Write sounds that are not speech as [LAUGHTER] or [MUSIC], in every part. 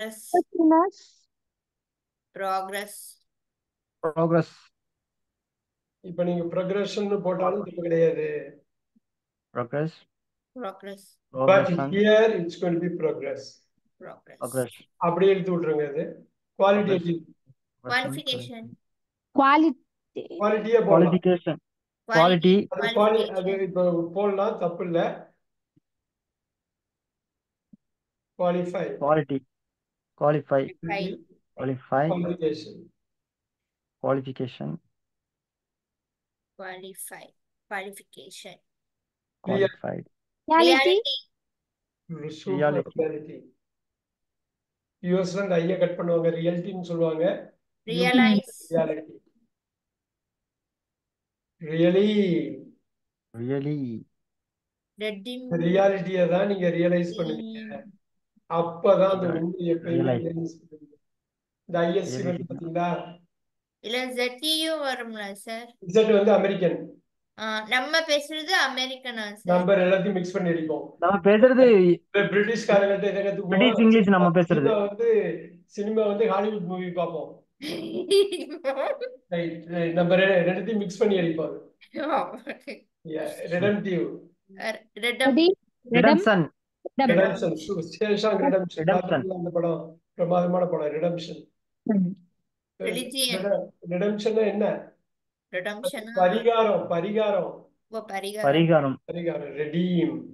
Progress. progress progress இப்ப நீங்க progression போட்டாலும் தப்பு கிடையாது progress progress but progression here it's going be progress progress progress அப்படியே எடுத்து விட்டுருங்க அது குவாலிட்டேட்டிவ் qualification Quality. குவாலிட்டியே போடலாம் qualification quality அது இப்போ போடலாம் தப்பு இல்ல qualify quality qualify Qualify. Qualification qualification qualify qualification qualified Reality. Reality. யூஎஸ்ல இந்த ஐயா கட் பண்ணுவாங்க ரியாலிட்டின்னு சொல்லுவாங்க realize reality really really redeem ரியாலிட்டியை தான் நீங்க ரியலைஸ் பண்ணுவீங்க அப்பதான் அந்த. இந்த ஐஎஸ்சி வந்து. பாத்தீங்களா இல்ல ZTயும் வரும்ல சார் இசட் வந்து அமெரிக்கன் நம்ம பேசுறது அமெரிக்கனா சார் நம்பர் எல்லாத்தையும் மிக்ஸ் பண்ணி அடிப்போம். நம்ம பேசுறது பிரிட்டிஷ் இங்கிலீஷ் நம்ம பேசுறது. வந்து சினிமா வந்து ஹாலிவுட் மூவி பார்ப்போம். [LAUGHS] நம்ம ரெண்டுத்தையும் மிக்ஸ் பண்ணி அடிப்போம். ரெடம்டிவ் ரெடம். பிரமாதமான படம் ரிடம்ஷன் Religion. ரிடம்ஷன் என்ன? பரிகாரம் பரிகாரம். பரிகாரம். பரிகாரம். Redeem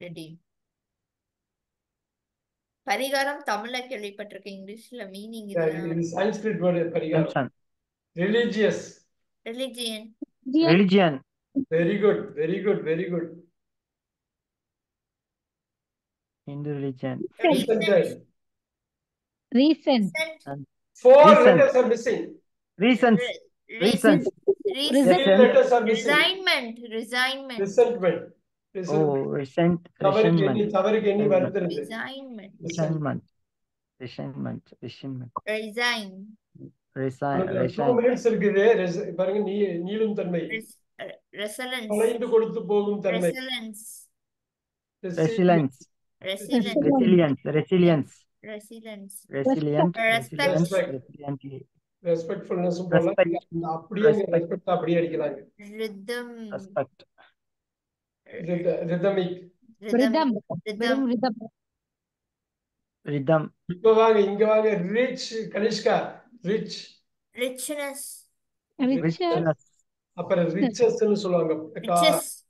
redeem. பரிகாரம் தமிழ்ல கேள்விப்பட்டிருக்கேன் இங்கிலீஷ்ல மீனிங் இது சான்ஸ்கிரிட் வேர்டு பரிகாரம். Redemption. Religious religion very good very good very good In the region. Recent. Recent. Recent. Four Recent. letters are missing. Recent. Recent. Recent. letters are missing. Resignment. Resignment. Resentment. Resentment. Oh, resent. Resentment. Resignment. Resignment. Resignment. Resignment. Resign. Resign. Resign. பாருங்க நீ நீளும் தன்மை ரெசலன்ஸ் கொடுத்து போகும் தன்மை resilience resilience resilience resilience resilience resilience resilient Respect. resilience resiliently respectfulness போடலாம் Respect. இந்த அப்படியே Respect. அப்படியே அடிக்கலாங்க rhythm respect rhythmic Rhythm. Rhythm வெறும் rhythm. rhythm இப்ப வாங்க இங்க வாங்க rich Kanishka rich richness Richer. richness அப்புறம் ரிச்சஸ்ன்னு சொல்லுவாங்க ரிச்சஸ் ரிச்சஸ் வந்து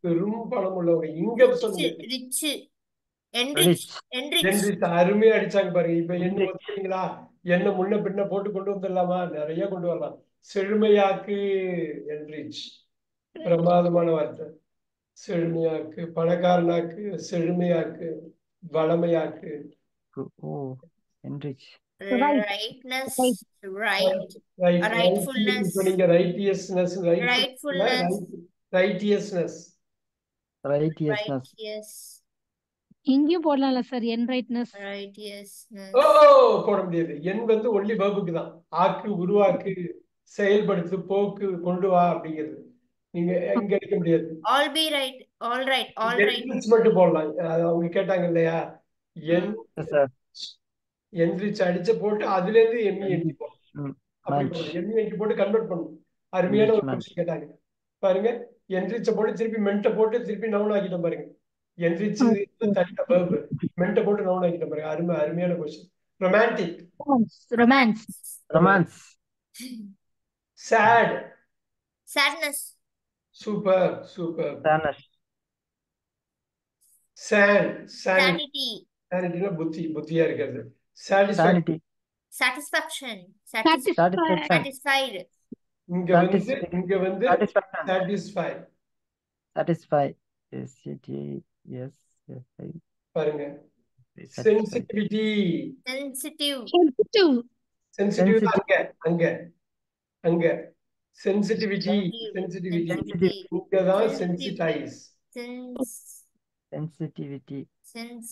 பெரும் பணம் உள்ளவங்க. இங்க அருமையா அடிச்சாங்க பாருங்க. இப்ப என்ன. வந்துட்டீங்களா என்ன முன்ன பின்ன போட்டு கொண்டு வந்துடலாமா? நிறைய கொண்டு வரலாம். செழுமையாக்கு என்ரிச். பிரமாதமான வார்த்தை. செழுமையாக்கு பணக்காரனாக்கு செழுமையாக்கு வளமையாக்கு. oh. Rightness Right. Right right Rightfulness. Righteousness. Righteousness இங்கேயும் போடலாம்ல சார் என் ரைட்னஸ் ரைட்டியஸ்னஸ் ஓ போட முடியாது. எண் வந்து ஒன்லி வேர்புக்கு தான். ஆக்கு உருவாக்கு செயல்படுத்து போக்கு கொண்டு வா அப்படிங்கிறது. நீங்க எங்க அடிக்க முடியாது. All be right all right all right மட்டும் போடலாம். அவங்க கேட்டாங்க இல்லையா? என் என்ரிச் அடிச்ச போட்டு அதுல இருந்து எம்மி என்டி போடலாம் Mm, அப்படி எம்மி என்டி போட்டு கன்வெர்ட் பண்ணணும். அருமையான ஒரு கேட்டாங்க. பாருங்க. என்ரிச்ச போட்டு திருப்பி மென்ட்ட போட்டு திருப்பி நவுன் ஆக்கிட்டோம் பாருங்க. என்ரிச் தனித்த வேர்பு மென்ட்ட போட்டு நவுன் ஆக்கிட்டோம் பாருங்க. அருமை அருமையான question romantic romance romance. Sad sadness. Super super sadness. San san sanity. சானிட்டினா புத்தி புத்தியா இருக்கிறது. Satisfy sanity. Satisfaction. Satis- satisfaction satisfied. இங்க வந்து Satisfy. இங்க வந்து satisfaction satisfy satisfy yes it yes yes I பாருங்க satisfy sensitivity sensitive sensitive sensitive Sensitive. அங்க அங்க அங்க சென்சிட்டிவிட்டி சென்சிட்டிவிட்டி sensitivity இங்க தான் Sensitive. Sensitise sense sensitivity sense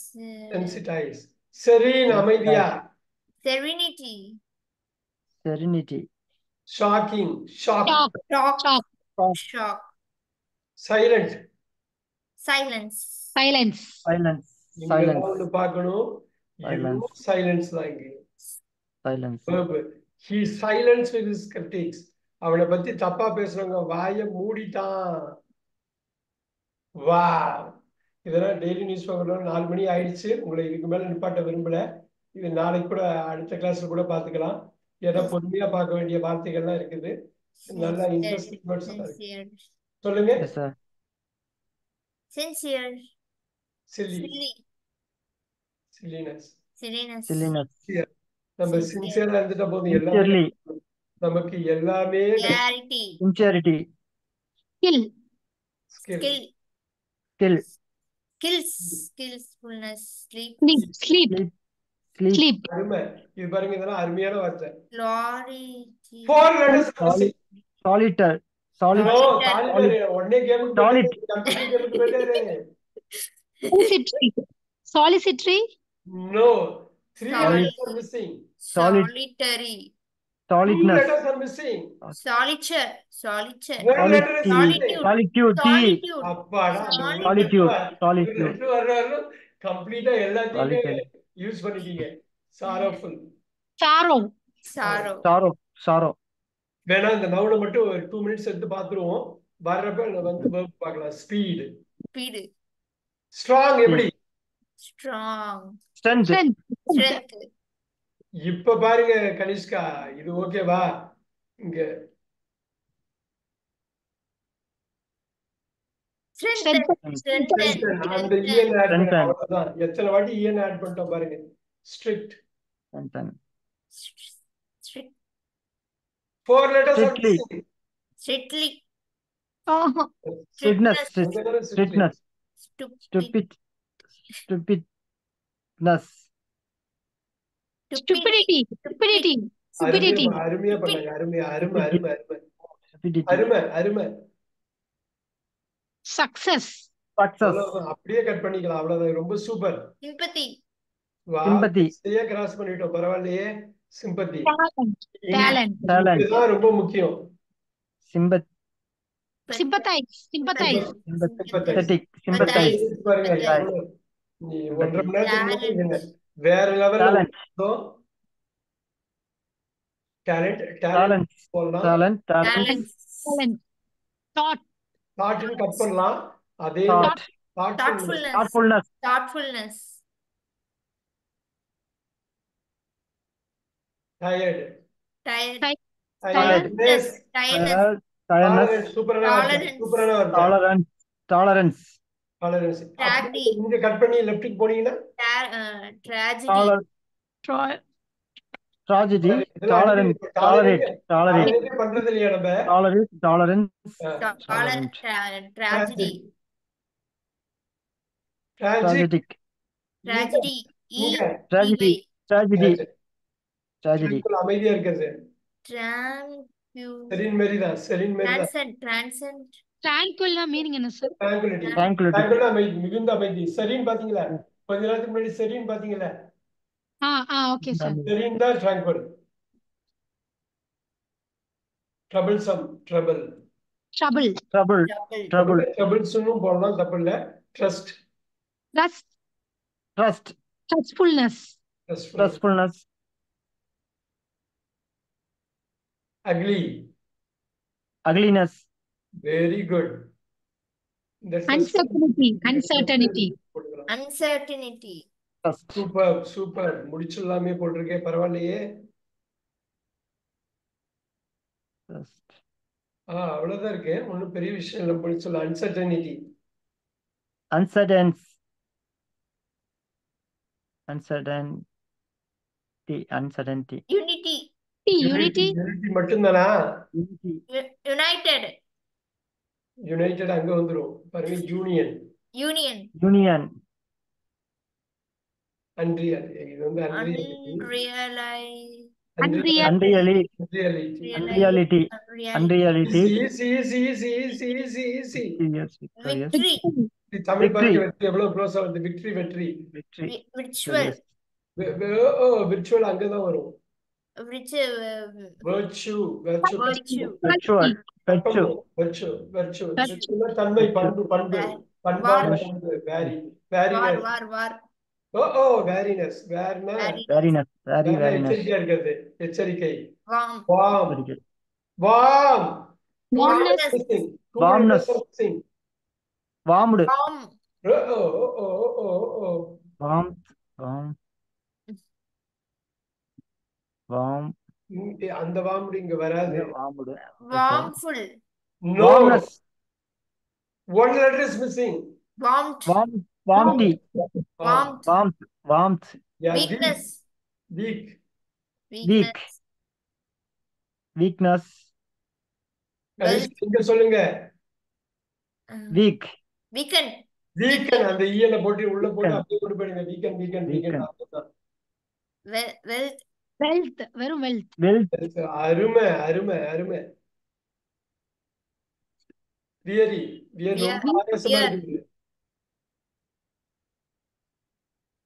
sensitise serene அமைதியா serenity serenity Shocking shock shock silent silence. Silence silence. இங்கெல்லாம் silence. ஒண்ணு பார்க்கணும். Silence. சைலன்ஸ் தான் இங்க. Silence. verb. He silenced with his critics. அவனை பத்தி தப்பா பேசுறவங்க வாய மூடிட்டான். வா. இதெல்லாம் டெய்லி நியூஸ் பேப்பர்ல நாலு மணி ஆயிடுச்சு. உங்களை இதுக்கு மேல நிப்பாட்ட விரும்பல. இது நாளைக்கு கூட அடுத்த கிளாஸ்ல கூட பாத்துக்கலாம் ஏன்னா பொறுமையா பார்க்க வேண்டிய வார்த்தைகள்லாம் இருக்குது நல்லா இன்ட்ரெஸ்டிங் வேர்ட்ஸ் சொல்லுங்க sincere silly silly silliness silliness Silliness. நம்ம Sincere. சின்சியரா இருந்துட்ட போது எல்லாமே. நமக்கு எல்லாமே clarity Sincerity. Skill. Skill skill Skill. skills skillfulness sleep Sleep. Sleep. Sleep. Sleep. அருமை இது பாருங்க இதெல்லாம் அருமையான வார்த்தை glory four letters Solid. Solitaire. Solid. No தாலிபாரு உடனே கேமுக்கு Solid. கம்ப்யூட்டர் கேமுக்கு போயிட்டாரு Solicitary. Solicitary. No three Solid. Letters are missing Solid. solitary two Solidness. Letters are missing solitaire solitaire one letter is Solitude. Solitude. Solitude. T. solitude அப்பாடா Solitude. Solitude. Letter வர்றாரு கம்ப்ளீட்டா எல்லாத்தையுமே Solitude. Use பண்ணிட்டீங்க sorrowful Sorrow. sorrow Sorrow. Sorrow. வேணா இந்த நவுனை மட்டும் ஒரு two minutes எடுத்து பார்த்துருவோம். வர்றப்ப நான் வந்து verb பார்க்கலாம். Speed speed. ஸ்ட்ராங் எப்படி. Strength. strength. இப்ப பாருங்க கனிஷ்கா இது ஓகேவா இங்க. அந்த இஎன் ஆட் பண்ண Strengthen. அவ்வளவுதான் எத்தனை வாட்டி இஎன் ஆட் பண்ணிட்டோம் பாருங்க strict Strengthen. strict four letters Strictly. strictly Oh. Strictness. strictness Strictness. stupid Stupid. Stupidness. Stupidity. Stupidity. Stupidity. அருமையா அருமையா பண்ணாங்க அருமையா அருமை அருமை அருமை Stupidity. அருமை அருமை Success. அவ்வளவுதான் அப்படியே கட் பண்ணிக்கலாம் அவ்வளவுதான் ரொம்ப சூப்பர் வா Sympathy. சரியா கிராஸ் பண்ணிட்டோம் பரவாயில்லையே சிம்பத்தி Talent. Talent. Talent. இதுதான் ரொம்ப முக்கியம் Sympath- Sympathize. Sympathize. Sympathetic. Sympathize. பாருங்க நீ ஒன்றரை மணி நேரத்துக்கு வேற லெவல்ல Talent. Talent talent Talent. போடலாம் தாட்னு கட் பண்ணலாம் அதே. Thoughtfulness thoughtfulness tired. டாலரன்ஸ். இங்க கட் பண்ணி லெஃப்ட்டுக்கு போனீங்கன்னா uh, பண்றது இல்லையா நம்ம e. Simple, அமைதியா இருக்கிறது tranquil செரின் மாரி தான் செரின் மாரி தான் transcend transcend Tranquil meaning என்ன சார் tranquility Tranquility. tranquil அமைதி மிகுந்த அமைதி சரின்னு பாத்தீங்களா கொஞ்ச நேரத்துக்கு முன்னாடி சரின்னு பாத்தீங்களா ஆ ஆ ஓகே சார் சரின்னு தான் tranquil troublesome trouble trouble Trouble. trouble Trouble. troublesome போடலாம் தப்பு இல்ல trust trust Trust. trustfulness trustful Trustfulness. ugly Ugliness. very good That's a- uncertainty uncertainty போட்டுக்கலாம். uncertainty Trust. Super super முடிச்சிடலாமே போட்டிருக்கேன் பரவாயில்லையே. Trust. ஆ அவ்வளவுதான் இருக்கு. ஒன்றும் பெரிய விஷயம் இல்லை. முடிச்சிடலாம் uncertainty Uncertainty. Uncertainty. Uncertainty. unity. Unity unity மட்டும்தானா? United. யுனைடெட் அங்க வந்துரும். பாருங்க யூனியன் union. Union. தமிழ் பாருங்க Victory. வெற்றி எவ்வளவு க்ளோஸ் ஆகுது விக்டரி வெற்றி Victory. vi- virtual விர்ச்சுவல் அங்கதான் வரும். தன்மை பண்பு பண்பு Var- பண்பான var- பண்பு wary wary oh oh wariness வேர்னா வெரினஸ் வெரி வேர்னா வெரினஸ் எச்சரிக்கையா இருக்கிறது எச்சரிக்கை. warm. Warm. Warm. Warmness. Warmness. Warmness. Warmed Warm. Oh oh oh oh oh warm warm இங்க அந்த வாமுடி இங்க வராது. Warmed Warmful. No one letter is missing Warmth. Warm வார்ம்டி Warmth. Warmth warmth Weakness. Weak Weakness. Weakness இங்க சொல்லுங்க. Weak Weaken. Weaken அந்த ஈயனை போட்டு உள்ள போட்டு அப்படியே கொண்டு போயிடுங்க. Weaken weaken weaken Wealth. Wealth. வெறும் wealth. வெல்த் அருமை அருமை அருமை. வியரி வியர் ஆவேசமா. இருக்குது.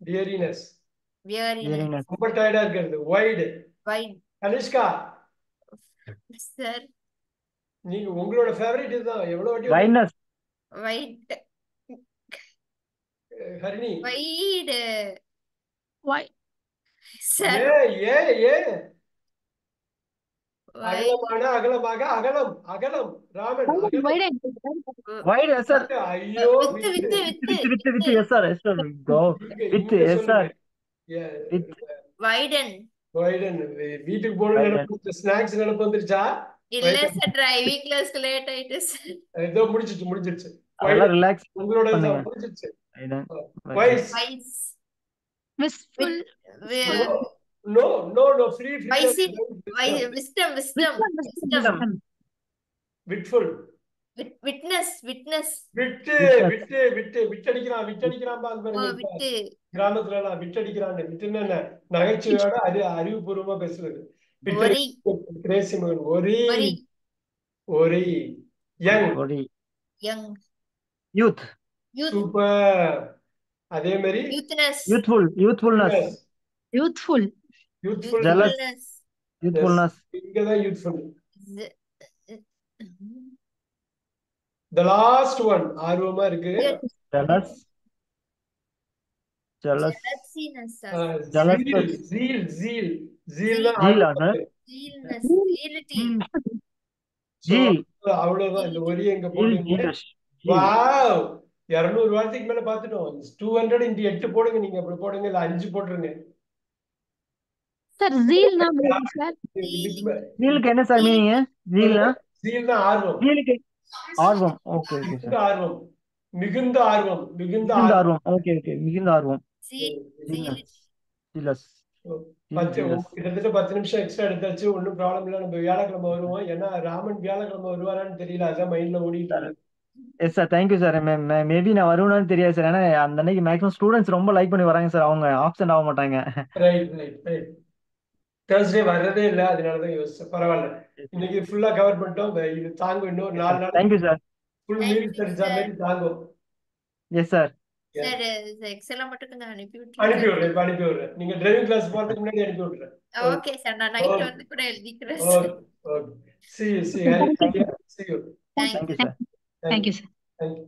வியரினஸ். வெரினஸ் ரொம்ப டயர்டா இருக்கிறது வைடு Wide. கனிஷ்கா Sir. நீங்க உங்களோட ஃபேவரட் இதுதான் எவ்வளவு வாட்டி வைனஸ். அஹ் ஹரிணி Wide. Why? Sir. ஏ ஏ ஏ. அகலமான அகலமாக அகலம் அகலம் ராமன் அகலம். Widen. வைட் எஸ் சார் ஐயோ with with with with with with yes sir sir go sir. Widen வீட்டுக்கு வைடன். நினைப்பு ஸ்நாக்ஸ் நினைப்பு வந்துருச்சா? இல்ல. சார் டிரைவிங் கிளாஸ்க்கு லேட் ஆயிட்டு ஏதோ முடிச்சிச்சு முடிச்சிருச்சு அதெல்லாம் ரிலாக்ஸ் உங்களோட widen wise wise no no no free free Wise it. Wisdom wisdom wisdom witful witness witness விட்டு. விட்டு விட்டு விட்டடிக்கிறான் விட்டடிக்கிறான் பாருங்க விட்டு. கிராமத்துல எல்லாம் விட்டடிக்கிறான் விட்டுன்னு என்ன? நகைச்சுவையோட அறி அறிவுபூர்வமா பேசுறது. ஒரி. கிரேசி மகன். ஒரி. ஒரி. யங். ஒரு. யங். Youth youth super. அதே மாதிரி youthness youthful youthfulness Youthful. Youthful Jealous. Youthfulness youthfulness இங்கதான் யூத்ஃபுல் த லாஸ்ட் ஒன் ஆர்வமா இருக்கு. Jealous jealous. Zeal zeal zeal ஜீலா அவ்வளவுதான். இந்த ஒரி எங்க போடுங்க. வாவ் இருநூறு வாரத்துக்கு மேல பாத்துட்டோம் டூ ஹண்ட்ரட் இன்டி எட்டு போடுங்க நீங்க. அப்படி போடுங்க. இல்ல அஞ்சு போட்டுருங்க. Na meaning, sir. ஜீலுக்கு என்ன சார்? மீனிங் ஜீல்னா ஜீல் தான் ஆர்வம். ஜீலுக்கு ஆர்வம். ஓகே ஓகே மிகுந்த சார் ஆர்வம். மிகுந்த ஆர்வம். மிகுந்த மிகுந்த ஆர்வம். ஓகே ஓகே மிகுந்த ஆர்வம். ஜீல் ஜீலஸ் பத்து கிட்டத்தட்ட பத்து நிமிஷம் எக்ஸ்ட்ரா எடுத்தாச்சு. ஒன்றும் ப்ராப்ளம் இல்லை. நம்ம வியாழக்கிழமை வருவோம். ஏன்னா ராமன் வியாழக்கிழமை வருவாரான்னு தெரியல. அதான் மைண்ட்ல ஓடிட்டு இருக்கு. Yes sir thank you sir maybe நான் வருவேனான்னு தெரியாது சார் ஏன்னா அந்த அன்னைக்கு மேக்ஸிமம் ஸ்டூடெண்ட்ஸ் ரொம்ப லைக் பண்ணி வராங்க சார் அவங்க ஆப்சென்ட் ஆக மாட்டாங்க. ரைட் ரைட் ரைட் தேர்ஸ்டே வர்றதே இல்லை அதனாலதான் யோசிச்சேன். பரவாயில்ல. இன்னைக்கு ஃபுல்லா கவர் பண்ணிட்டோம் இது தாங்கும். இன்னும் நாலு நாள் தேங்க்யூ சார் ஃபுல் you, தெரிஞ்சா. மாதிரி தாங்கும். எஸ் சார் சார் எக்ஸெல்லாம் மட்டும் கொஞ்சம் அனுப்பி அனுப்பி விட்டுருங்க விடுறேன் இப்ப அனுப்பி விடுறேன். நீங்க டிரைவிங் கிளாஸ் போறதுக்கு முன்னாடி அனுப்பி விடுறேன் ஓகே சார் நான் நைட் Okay. வந்து கூட எழுதிக்கிறேன் okay okay see you see you. See you. Thank thank you sir Thank you, sir. thank you.